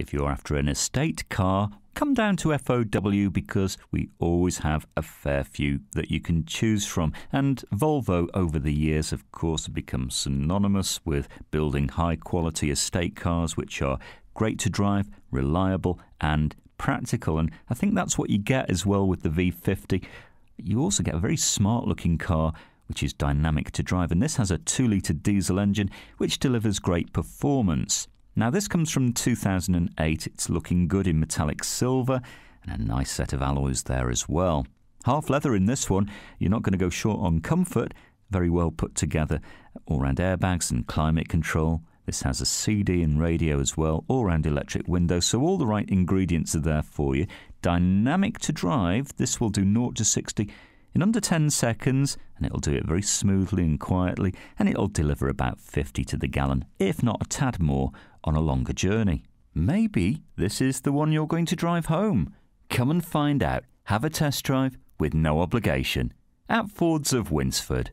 If you're after an estate car, come down to FOW because we always have a fair few that you can choose from. And Volvo, over the years, of course, have become synonymous with building high quality estate cars which are great to drive, reliable, and practical. And I think that's what you get as well with the V50. You also get a very smart looking car which is dynamic to drive, and this has a 2 litre diesel engine which delivers great performance. Now, this comes from 2008. It's looking good in metallic silver and a nice set of alloys there as well. Half leather in this one. You're not going to go short on comfort. Very well put together. All round airbags and climate control. This has a CD and radio as well, all round electric windows, so all the right ingredients are there for you. Dynamic to drive, this will do 0 to 60 in under 10 seconds, and it'll do it very smoothly and quietly, and it'll deliver about 50 to the gallon, if not a tad more, on a longer journey. Maybe this is the one you're going to drive home. Come and find out. Have a test drive with no obligation at Fords of Winsford.